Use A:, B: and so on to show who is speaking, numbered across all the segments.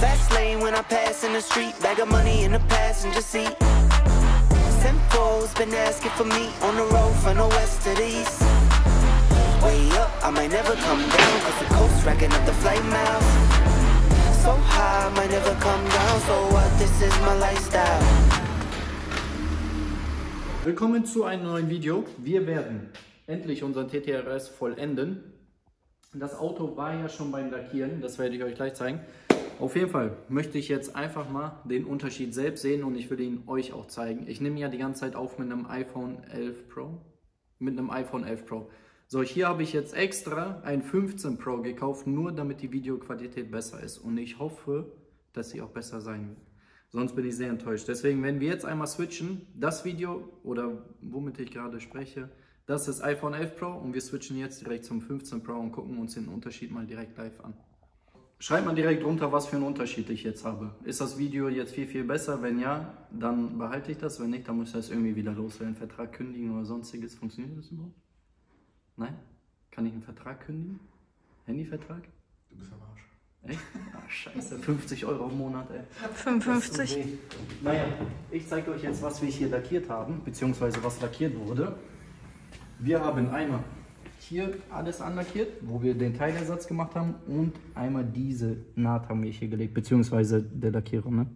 A: Fast lane when I pass in the street, bag of money in the passenger seat. Simcoe's been asking for me on the road from the west to the east. Way up, I might never come down, cause the coast racking up the flight miles. So high, I might never come down, so what, this is my lifestyle.
B: Willkommen zu einem neuen Video. Wir werden endlich unseren TTRS vollenden. Das Auto war ja schon beim Lackieren, das werde ich euch gleich zeigen. Auf jeden Fall möchte ich jetzt einfach mal den Unterschied selbst sehen und ich will ihn euch auch zeigen. Ich nehme ja die ganze Zeit auf mit einem iPhone 11 Pro. Mit einem iPhone 11 Pro. So, hier habe ich jetzt extra ein 15 Pro gekauft, nur damit die Videoqualität besser ist. Und ich hoffe, dass sie auch besser sein wird. Sonst bin ich sehr enttäuscht. Deswegen, wenn wir jetzt einmal switchen, das Video oder womit ich gerade spreche, das ist iPhone 11 Pro und wir switchen jetzt direkt zum 15 Pro und gucken uns den Unterschied mal direkt live an. Schreibt mal direkt runter, was für einen Unterschied ich jetzt habe. Ist das Video jetzt viel, viel besser? Wenn ja, dann behalte ich das. Wenn nicht, dann muss ich das irgendwie wieder loswerden. Vertrag kündigen oder sonstiges. Funktioniert das überhaupt? Nein? Kann ich einen Vertrag kündigen? Handyvertrag?
C: Du bist am Arsch.
B: Echt? Ah, scheiße, 50 Euro im Monat, ey.
D: 55.
B: Das tut weh. Naja, ich zeige euch jetzt, was wir hier lackiert haben, beziehungsweise was lackiert wurde. Wir haben einmal hier alles anlackiert, wo wir den Teilersatz gemacht haben und einmal diese Naht haben wir hier gelegt, beziehungsweise der Lackierer. Ne?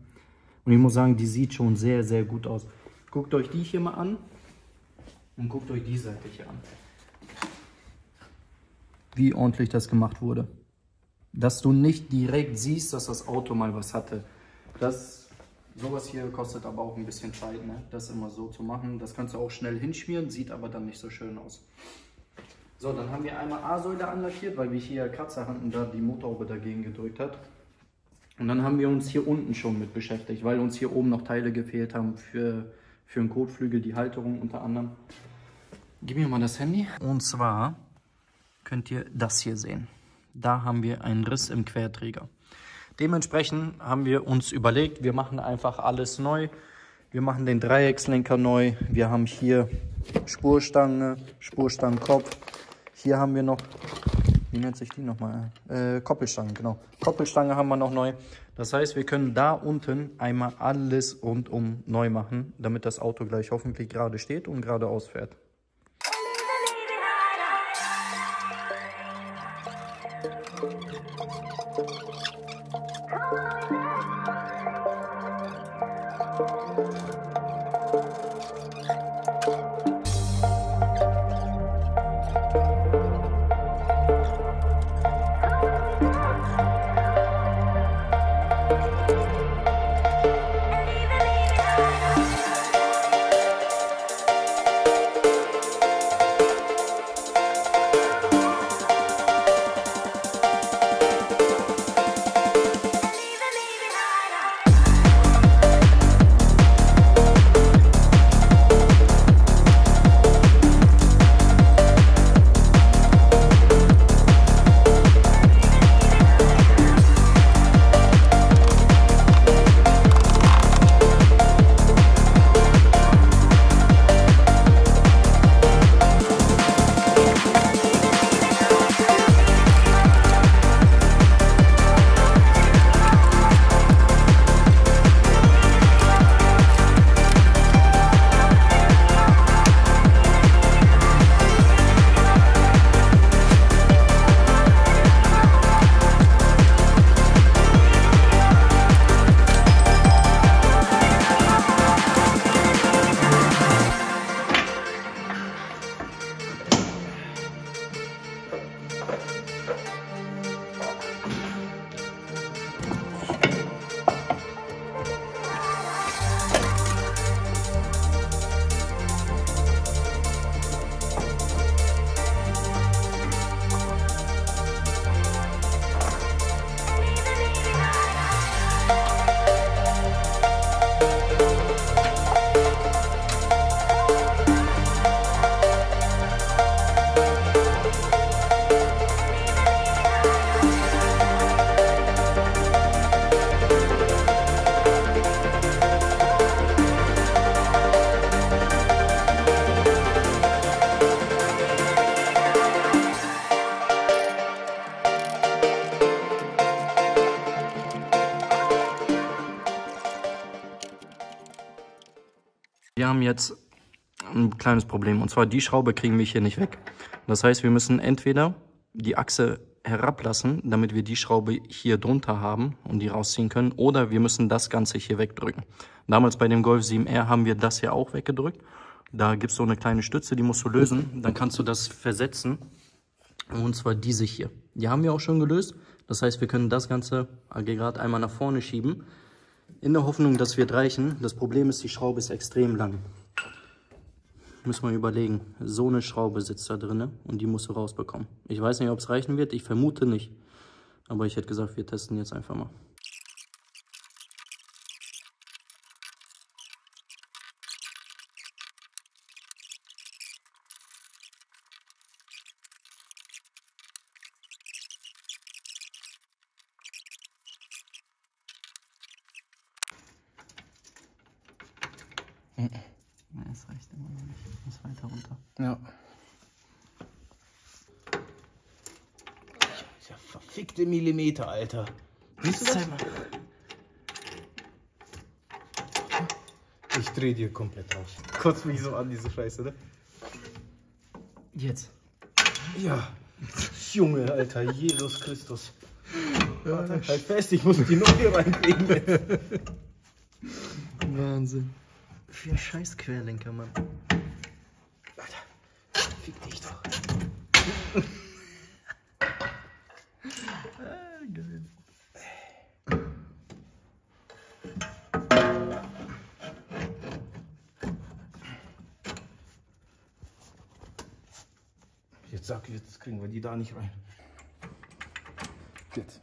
B: Und ich muss sagen, die sieht schon sehr, sehr gut aus. Guckt euch die hier mal an und guckt euch die Seite hier an. Wie ordentlich das gemacht wurde. Dass du nicht direkt siehst, dass das Auto mal was hatte. Das, sowas hier kostet aber auch ein bisschen Zeit, ne? das immer so zu machen. Das kannst du auch schnell hinschmieren, sieht aber dann nicht so schön aus. So, dann haben wir einmal A-Säule anlackiert, weil wir hier Kratzer hatten, da die Motorhaube dagegen gedrückt hat. Und dann haben wir uns hier unten schon mit beschäftigt, weil uns hier oben noch Teile gefehlt haben für, für den Kotflügel, die Halterung unter anderem. Gib mir mal das Handy. Und zwar könnt ihr das hier sehen. Da haben wir einen Riss im Querträger. Dementsprechend haben wir uns überlegt, wir machen einfach alles neu. Wir machen den Dreieckslenker neu. Wir haben hier Spurstange, Spurstangenkopf. Hier haben wir noch, wie nennt sich die nochmal? Äh, Koppelstange, genau. Koppelstange haben wir noch neu. Das heißt, wir können da unten einmal alles rundum neu machen, damit das Auto gleich hoffentlich gerade steht und geradeaus fährt. Thank Come on. Haben jetzt ein kleines Problem. Und zwar die Schraube kriegen wir hier nicht weg. Das heißt, wir müssen entweder die Achse herablassen, damit wir die Schraube hier drunter haben und die rausziehen können, oder wir müssen das Ganze hier wegdrücken. Damals bei dem Golf 7R haben wir das hier auch weggedrückt. Da gibt es so eine kleine Stütze, die musst du lösen. Dann kannst du das versetzen. Und zwar diese hier. Die haben wir auch schon gelöst. Das heißt, wir können das ganze Aggregat einmal nach vorne schieben. In der Hoffnung, dass wir reichen. Das Problem ist, die Schraube ist extrem lang. Müssen wir überlegen. So eine Schraube sitzt da drin und die musst du rausbekommen. Ich weiß nicht, ob es reichen wird. Ich vermute nicht. Aber ich hätte gesagt, wir testen jetzt einfach mal. Nee, es reicht immer noch nicht. Ich muss weiter runter.
C: Ja. Ja, verfickte Millimeter, Alter. Siehst du das? Ich dreh dir komplett raus. Kotzt mich so an, diese Scheiße, ne?
B: Jetzt.
C: Ja. Junge, Alter, Jesus Christus. Warte, halt fest, ich muss die noch hier reinkriegen.
B: Wahnsinn. Für scheiß Querlenker, Mann.
C: Alter, fick dich doch. Jetzt sag, jetzt kriegen wir die da nicht rein. Jetzt.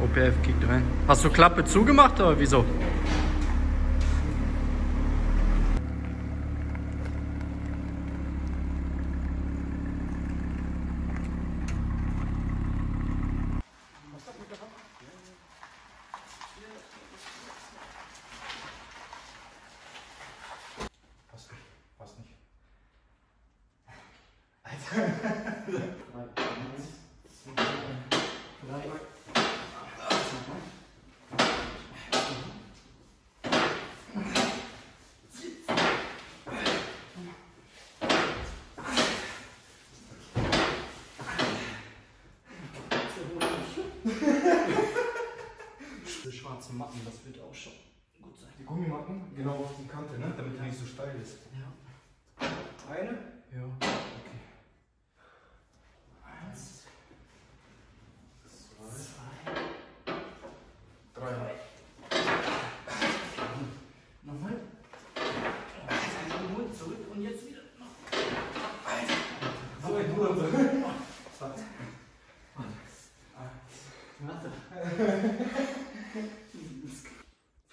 B: OPF kickt rein. Hast du Klappe zugemacht oder wieso?
C: Nicht.
B: Diese schwarzen Matten, das wird auch schon gut sein.
C: Die Gummimatten genau auf die Kante, ne? damit die nicht so steil ist.
B: Ja.
C: Eine?
B: Ja.
C: Okay.
B: Eins,
C: Zwei.
B: zwei,
C: Drei.
B: nochmal. Hol zurück und jetzt wieder.
C: So ein Bruder. Zack.
B: Warte.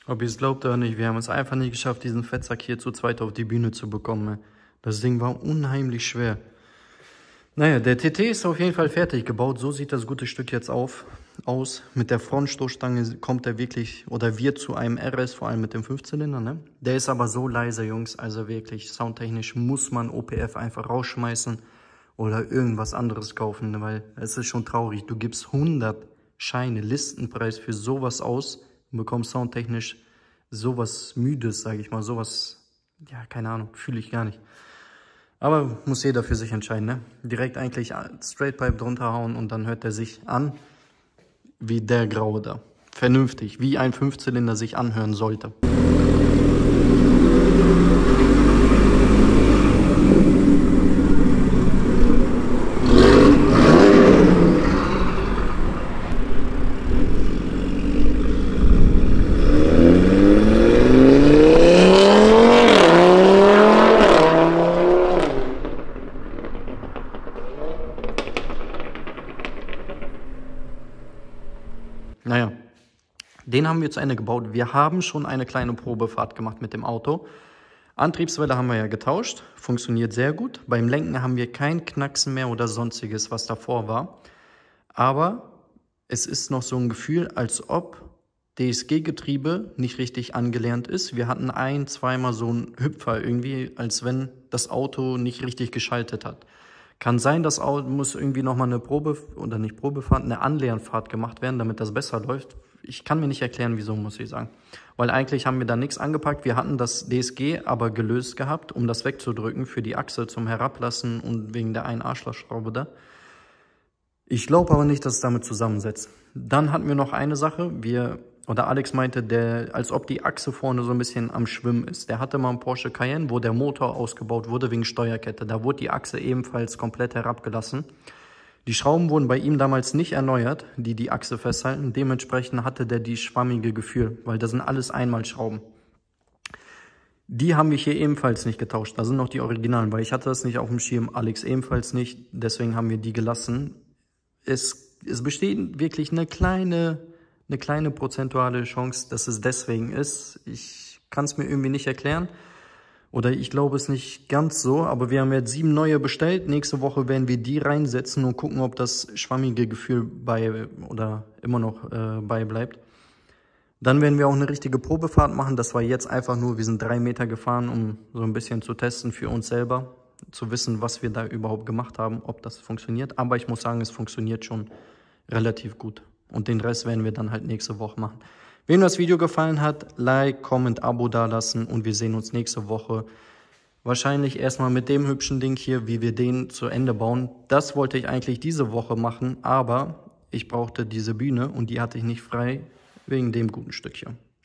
B: Ob ihr es glaubt oder nicht, wir haben es einfach nicht geschafft, diesen Fettsack hier zu zweit auf die Bühne zu bekommen. Das Ding war unheimlich schwer. Naja, der TT ist auf jeden Fall fertig gebaut. So sieht das gute Stück jetzt auf, aus. Mit der Frontstoßstange kommt er wirklich oder wird zu einem RS, vor allem mit dem Fünfzylinder. Ne? Der ist aber so leise, Jungs. Also wirklich, soundtechnisch muss man OPF einfach rausschmeißen oder irgendwas anderes kaufen, weil es ist schon traurig. Du gibst 100 Scheine, Listenpreis für sowas aus und bekommst soundtechnisch sowas Müdes, sage ich mal, sowas, ja, keine Ahnung, fühle ich gar nicht. Aber muss jeder für sich entscheiden, ne? Direkt eigentlich Straight Pipe drunter hauen und dann hört er sich an wie der Graue da. Vernünftig, wie ein Fünfzylinder sich anhören sollte. Naja, den haben wir zu Ende gebaut. Wir haben schon eine kleine Probefahrt gemacht mit dem Auto. Antriebswelle haben wir ja getauscht, funktioniert sehr gut. Beim Lenken haben wir kein Knacksen mehr oder sonstiges, was davor war. Aber es ist noch so ein Gefühl, als ob DSG-Getriebe nicht richtig angelernt ist. Wir hatten ein, zweimal so einen Hüpfer irgendwie, als wenn das Auto nicht richtig geschaltet hat. Kann sein, das Auto muss irgendwie nochmal eine Probe oder nicht Probefahrt, eine Anlernfahrt gemacht werden, damit das besser läuft. Ich kann mir nicht erklären, wieso, muss ich sagen. Weil eigentlich haben wir da nichts angepackt. Wir hatten das DSG aber gelöst gehabt, um das wegzudrücken für die Achse zum Herablassen und wegen der einen Arschlochschraube da. Ich glaube aber nicht, dass es damit zusammensetzt. Dann hatten wir noch eine Sache. Wir, oder Alex meinte, der, als ob die Achse vorne so ein bisschen am Schwimmen ist. Der hatte mal einen Porsche Cayenne, wo der Motor ausgebaut wurde wegen Steuerkette. Da wurde die Achse ebenfalls komplett herabgelassen. Die Schrauben wurden bei ihm damals nicht erneuert, die die Achse festhalten. Dementsprechend hatte der die schwammige Gefühl, weil das sind alles Einmalschrauben. Die haben wir hier ebenfalls nicht getauscht. Da sind noch die Originalen, weil ich hatte das nicht auf dem Schirm, Alex ebenfalls nicht. Deswegen haben wir die gelassen. Es, es besteht wirklich eine kleine, eine kleine prozentuale Chance, dass es deswegen ist. Ich kann es mir irgendwie nicht erklären. Oder ich glaube es nicht ganz so, aber wir haben jetzt sieben neue bestellt. Nächste Woche werden wir die reinsetzen und gucken, ob das schwammige Gefühl bei oder immer noch äh, bei bleibt. Dann werden wir auch eine richtige Probefahrt machen. Das war jetzt einfach nur, wir sind drei Meter gefahren, um so ein bisschen zu testen für uns selber, zu wissen, was wir da überhaupt gemacht haben, ob das funktioniert. Aber ich muss sagen, es funktioniert schon relativ gut. Und den Rest werden wir dann halt nächste Woche machen. Wem das Video gefallen hat, Like, Comment, Abo dalassen und wir sehen uns nächste Woche. Wahrscheinlich erstmal mit dem hübschen Ding hier, wie wir den zu Ende bauen. Das wollte ich eigentlich diese Woche machen, aber ich brauchte diese Bühne und die hatte ich nicht frei wegen dem guten Stück hier.